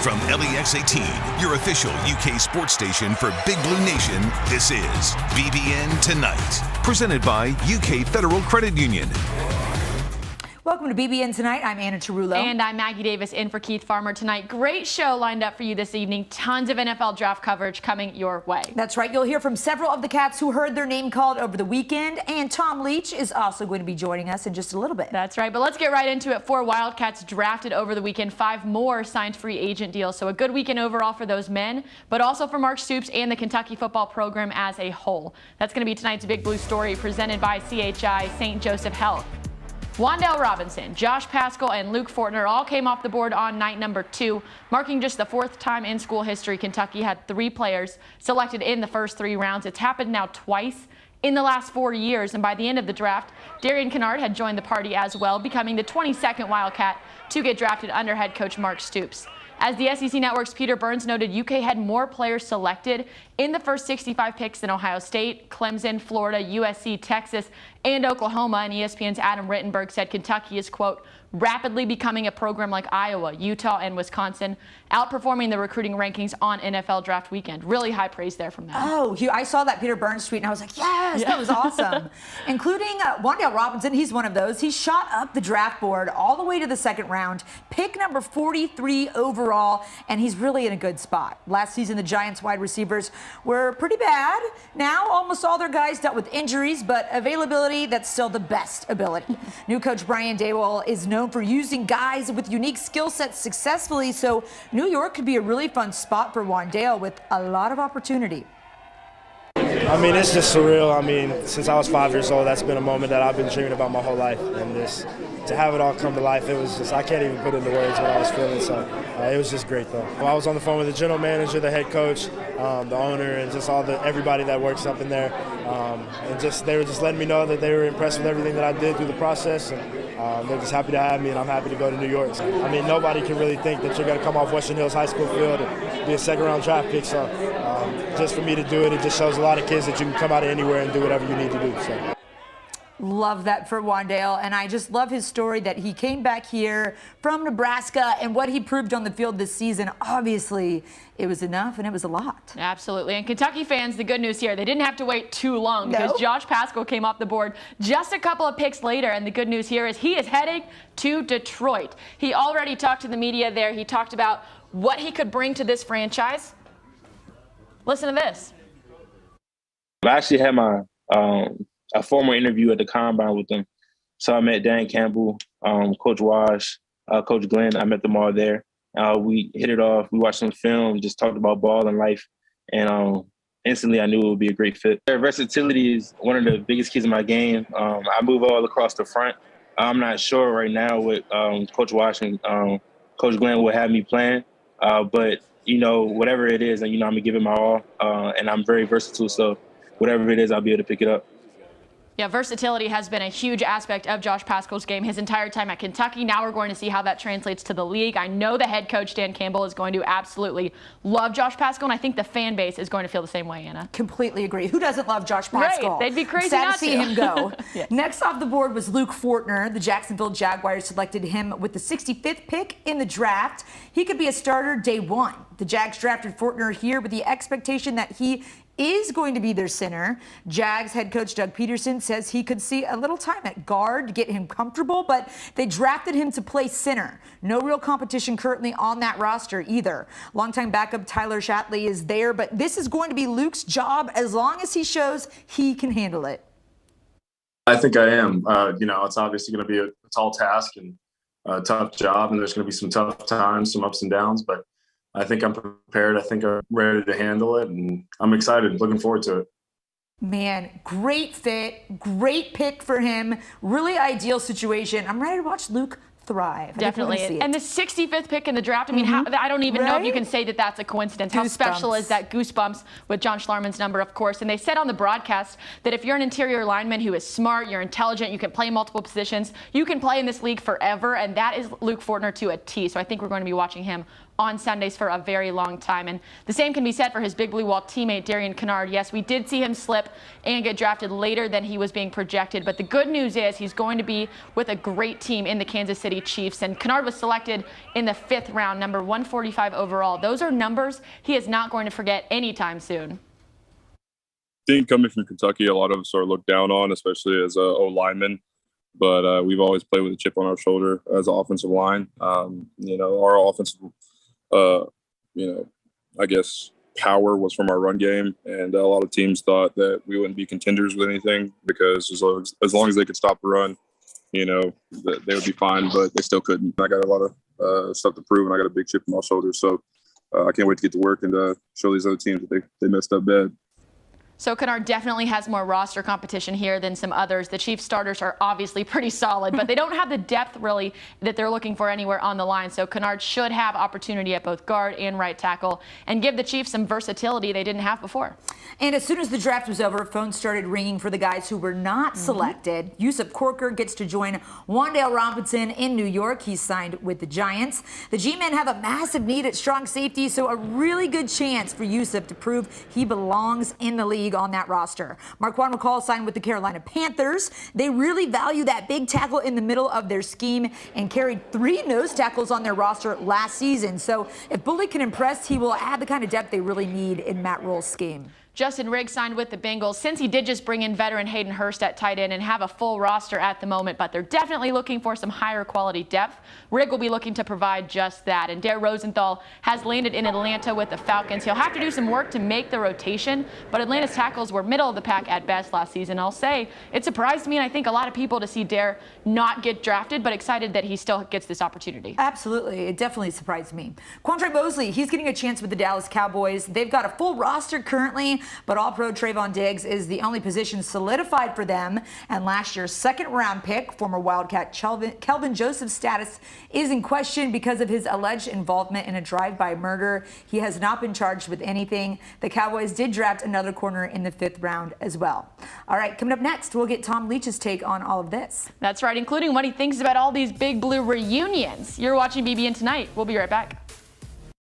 From LEX 18, your official UK sports station for Big Blue Nation, this is BBN Tonight. Presented by UK Federal Credit Union. Welcome to BBN Tonight. I'm Anna Tarullo. And I'm Maggie Davis in for Keith Farmer tonight. Great show lined up for you this evening. Tons of NFL draft coverage coming your way. That's right. You'll hear from several of the Cats who heard their name called over the weekend. And Tom Leach is also going to be joining us in just a little bit. That's right. But let's get right into it. Four Wildcats drafted over the weekend. Five more signed free agent deals. So a good weekend overall for those men, but also for Mark Stoops and the Kentucky football program as a whole. That's going to be tonight's Big Blue story presented by CHI St. Joseph Health. Wan'Dale Robinson, Josh Paschal, and Luke Fortner all came off the board on night number two, marking just the fourth time in school history Kentucky had three players selected in the first three rounds. It's happened now twice in the last four years, and by the end of the draft, Darian Kinnard had joined the party as well, becoming the 22nd Wildcat to get drafted under head coach Mark Stoops. As the SEC Network's Peter Burns noted, UK had more players selected in the first 65 picks than Ohio State, Clemson, Florida, USC, Texas, and Oklahoma. And ESPN's Adam Rittenberg said Kentucky is, quote, rapidly becoming a program like Iowa, Utah, and Wisconsin, outperforming the recruiting rankings on NFL draft weekend. Really high praise there from them. Oh, I saw that Peter Burns tweet and I was like, yes, yeah. that was awesome. Including uh, Wan'Dale Robinson, he's one of those. He shot up the draft board all the way to the second round, pick number 43 overall, and he's really in a good spot. Last season, the Giants wide receivers were pretty bad. Now, almost all their guys dealt with injuries, but availability, that's still the best ability. New coach Brian Daboll is known known for using guys with unique skill sets successfully, so New York could be a really fun spot for Wan'Dale with a lot of opportunity. I mean, it's just surreal. I mean, since I was five years old, that's been a moment that I've been dreaming about my whole life. And just to have it all come to life, it was just, I can't even put into words what I was feeling. So uh, it was just great, though. Well, I was on the phone with the general manager, the head coach, um, the owner, and just all the everybody that works up in there. Um, and just they were just letting me know that they were impressed with everything that I did through the process. And um, they're just happy to have me, and I'm happy to go to New York. So, I mean, nobody can really think that you're going to come off Western Hills High School field and be a second round draft pick. So um, just for me to do it, it just shows a lot of kids that you can come out of anywhere and do whatever you need to do. So. Love that for Wan'Dale, and I just love his story that he came back here from Nebraska and what he proved on the field this season. Obviously, it was enough and it was a lot. Absolutely. And Kentucky fans, the good news here, they didn't have to wait too long because no. Josh Paschal came off the board just a couple of picks later. And the good news here is he is heading to Detroit. He already talked to the media there. He talked about what he could bring to this franchise. Listen to this. I actually had my um, a formal interview at the combine with them. So I met Dan Campbell, um, Coach Wash, uh, Coach Glenn. I met them all there. Uh, we hit it off. We watched some film, just talked about ball and life, and um, instantly I knew it would be a great fit. Their versatility is one of the biggest keys in my game. Um, I move all across the front. I'm not sure right now what um, Coach Wash and um, Coach Glenn will have me playing, uh, but you know whatever it is, and you know I'm gonna give it my all, uh, and I'm very versatile. So whatever it is, I'll be able to pick it up. Yeah, versatility has been a huge aspect of Josh Paschal's game his entire time at Kentucky. Now we're going to see how that translates to the league. I know the head coach, Dan Campbell, is going to absolutely love Josh Paschal, and I think the fan base is going to feel the same way, Anna. Completely agree. Who doesn't love Josh Paschal? Right. They'd be crazy Sad not to see him go. yes. Next off the board was Luke Fortner. The Jacksonville Jaguars selected him with the 65th pick in the draft. He could be a starter day one. The Jags drafted Fortner here with the expectation that he is going to be their center. Jags head coach Doug Pederson says he could see a little time at guard to get him comfortable, but they drafted him to play center. No real competition currently on that roster either. Longtime backup Tyler Shatley is there, but this is going to be Luke's job as long as he shows he can handle it. I think I am. Uh, you know, it's obviously going to be a, a tall task and a tough job, and there's going to be some tough times, some ups and downs, but I think I'm prepared. I think I'm ready to handle it, and I'm excited. Looking forward to it. Man, great fit, great pick for him. Really ideal situation. I'm ready to watch Luke thrive. Definitely. And the 65th pick in the draft, I mean, mm-hmm. how, I don't even right? know if you can say that that's a coincidence. Goosebumps. How special is that goosebumps with John Schlarman's number, of course. And they said on the broadcast that if you're an interior lineman who is smart, you're intelligent, you can play multiple positions, you can play in this league forever. And that is Luke Fortner to a T. So I think we're going to be watching him on Sundays for a very long time. And the same can be said for his Big Blue Wall teammate, Darian Kinnard. Yes, we did see him slip and get drafted later than he was being projected. But the good news is he's going to be with a great team in the Kansas City Chiefs. And Kinnard was selected in the fifth round, number 145 overall. Those are numbers he is not going to forget anytime soon. I think coming from Kentucky, a lot of us are looked down on, especially as a O lineman but uh, we've always played with a chip on our shoulder as an offensive line. Um, you know, our offensive, uh, you know, I guess power was from our run game, and a lot of teams thought that we wouldn't be contenders with anything because as long as, as, long as they could stop the run, you know, they would be fine. But they still couldn't. I got a lot of uh, stuff to prove, and I got a big chip on my shoulder. So uh, I can't wait to get to work and uh, show these other teams that they, they messed up bad. So Kinnard definitely has more roster competition here than some others. The Chiefs starters are obviously pretty solid, but they don't have the depth really that they're looking for anywhere on the line. So Kinnard should have opportunity at both guard and right tackle and give the Chiefs some versatility they didn't have before. And as soon as the draft was over, phones started ringing for the guys who were not mm -hmm. selected. Yusuf Corker gets to join Wan'Dale Robinson in New York. He's signed with the Giants. The G-men have a massive need at strong safety, so a really good chance for Yusuf to prove he belongs in the league league on that roster. Marquan McCall signed with the Carolina Panthers. They really value that big tackle in the middle of their scheme and carried three nose tackles on their roster last season. So if Bully can impress, he will add the kind of depth they really need in Matt Rhule's scheme. Justin Riggs signed with the Bengals since he did just bring in veteran Hayden Hurst at tight end and have a full roster at the moment, but they're definitely looking for some higher quality depth. Rigg will be looking to provide just that. And Dare Rosenthal has landed in Atlanta with the Falcons. He'll have to do some work to make the rotation, but Atlanta's tackles were middle of the pack at best last season. I'll say it surprised me and I think a lot of people to see Dare not get drafted, but excited that he still gets this opportunity. Absolutely. It definitely surprised me. Quandre Mosley, he's getting a chance with the Dallas Cowboys. They've got a full roster currently but All Pro Trevon Diggs is the only position solidified for them. And last year's second round pick, former Wildcat Kelvin Joseph's status is in question because of his alleged involvement in a drive by murder. He has not been charged with anything. The Cowboys did draft another corner in the fifth round as well. All right, coming up next, we'll get Tom Leach's take on all of this. That's right, including what he thinks about all these big blue reunions. You're watching BBN tonight. We'll be right back.